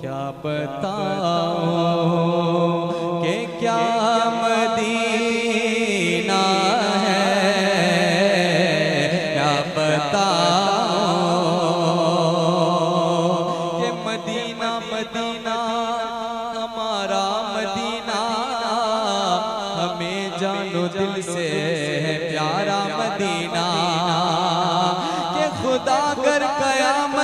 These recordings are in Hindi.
क्या पता के क्या मदीना है? क्या पता ये मदीना मदीना, हमारा मदीना। हमें जानो दिल से है प्यारा मदीना। के खुदा कर गया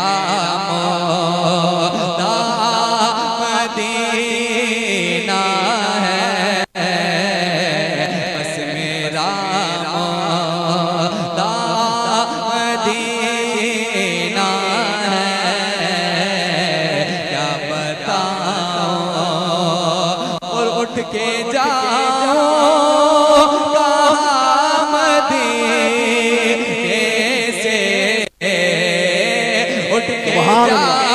Ah. Subhanallah.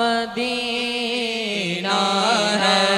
मदीना है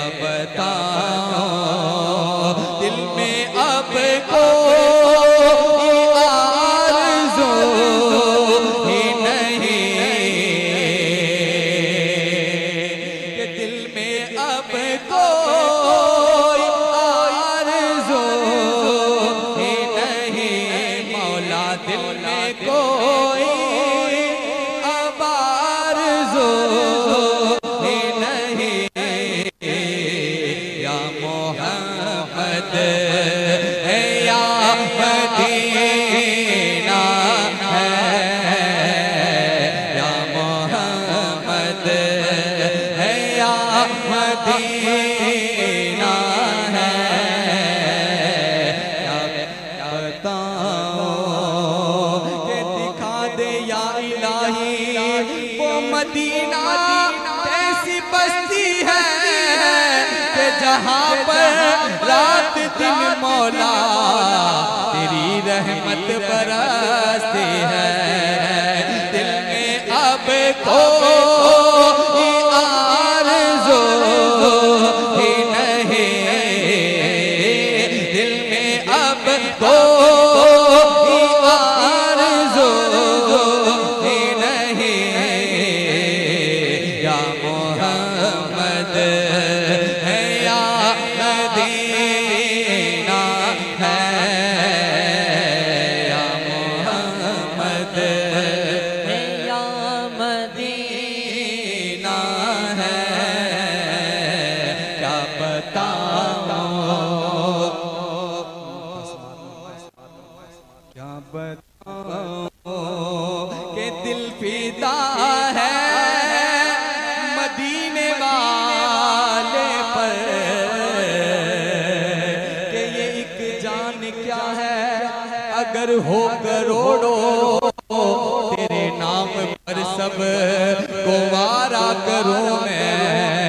Uh, Baba मदीना है। बताओ दिखा कैसी बस्ती है जहाँ पर रात दिन मौला रहमत बरसती है। दिल में अब को क्या बताओ के दिल पीता है मदीने वाले पर? के ये एक जान क्या है? अगर हो करोड़ों, तेरे नाम पर सबको करो मैं।